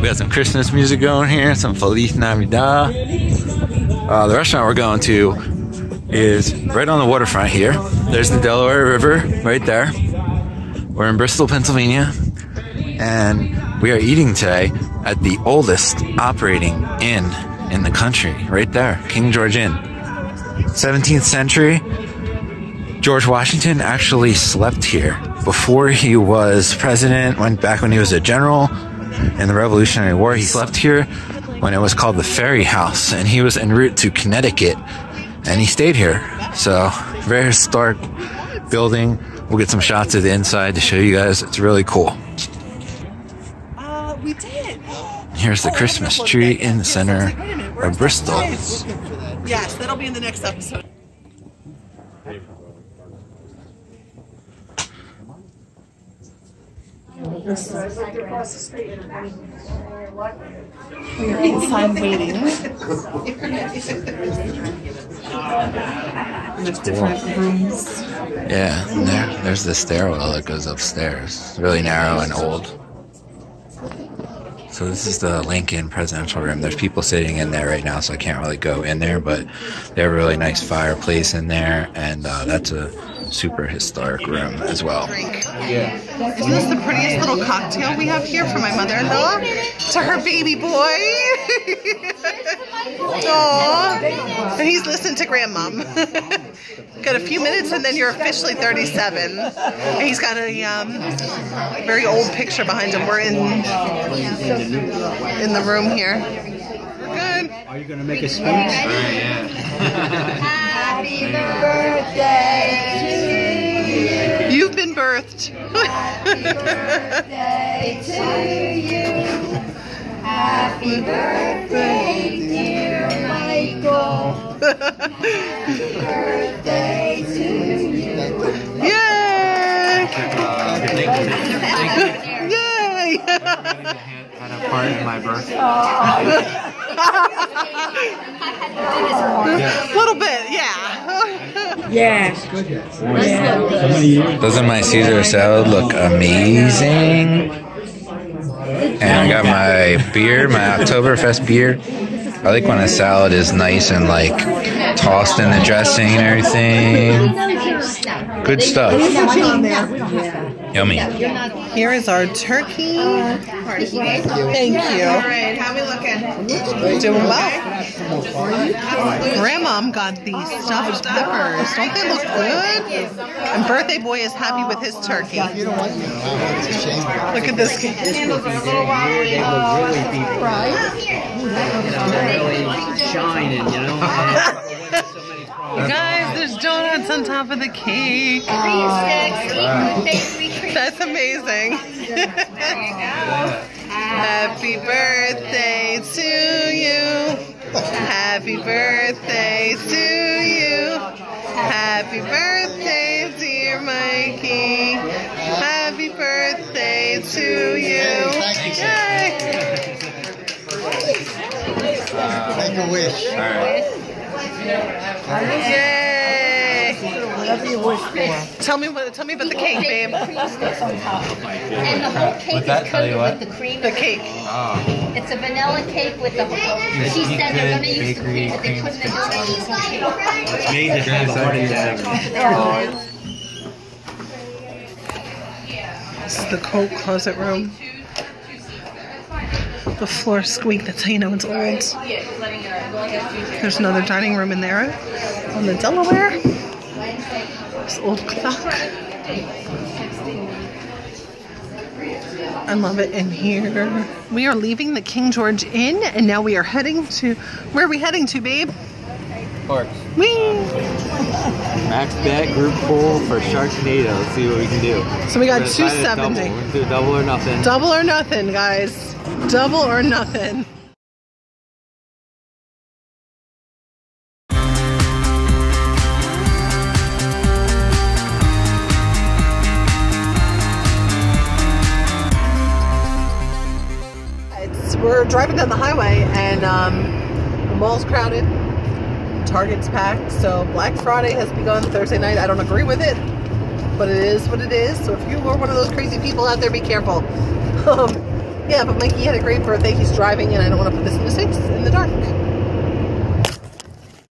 We got some Christmas music going here, some Feliz Navidad. Uh, the restaurant we're going to is right on the waterfront here. There's the Delaware River right there. We're in Bristol, Pennsylvania, and we are eating today at the oldest operating inn in the country, right there, King George Inn. 17th century. George Washington actually slept here before he was president, went back when he was a general in the Revolutionary War. He slept here when it was called the Ferry House, and he was en route to Connecticut, and he stayed here. So, very historic building. We'll get some shots of the inside to show you guys. It's really cool. Uh, we did. Here's the Christmas tree in the center of Bristol. Yes, that'll be in the next episode. We're inside waiting. There's different rooms. Yeah, and there, there's the stairwell that goes upstairs. Really narrow and old. So this is the Lincoln presidential room. There's people sitting in there right now, so I can't really go in there, but they have a really nice fireplace in there, and uh, that's a super historic room as well. Isn't this the prettiest little cocktail we have here for my mother-in-law? To her baby boy. Aww. And he's listening to grandmom. got a few minutes and then you're officially 37. And he's got a um, very old picture behind him. We're in in the room here. We're good. Are you gonna make a speech? Happy birthday You've been birthed. day to you. Happy birthday, dear Michael. Happy Birthday to you. Yay! Yay! Had a part in my birthday. A little bit, yeah. Doesn't my Caesar salad look amazing? And I got my beer, my Oktoberfest beer. I like when a salad is nice and like tossed in the dressing and everything. Good stuff. Yummy. Here is our turkey. Thank you. All right, how we looking? Doing well. Grandmom got these oh, stuffed peppers. Don't they look good? And birthday boy is happy with his turkey. Look at this. Uh, really shining, you know? Guys, there's donuts on top of the cake. That's amazing. Happy birthday to you. Happy birthday to you. Happy birthday, dear Mikey. Happy birthday to you. Yay. Make a wish. Yay. Tell me what tell me about the cake, babe. And the whole cake is coated with the cream. The cake. It's a vanilla cake with the. Whole. She said they're gonna use the cream, but they couldn't have done it. It's made to drink the party This is the coat closet room. The floor squeak, that's how you know it's old. There's another dining room in there on the Delaware. This old clock. I love it in here. We are leaving the King George Inn and now we are heading to, where are we heading to, babe? Parx. Whee! Max bet group pool for Sharknado. Let's see what we can do. So we got We're gonna try to double. 270. We're gonna do double or nothing. Double or nothing, guys. Double or nothing. It's, we're driving down the highway and um, the mall's crowded, Target's packed. So Black Friday has begun Thursday night. I don't agree with it, but it is what it is. So if you are one of those crazy people out there, be careful. Um, Yeah, but Mikey had a great birthday. He's driving, and I don't want to put this in the six in the dark.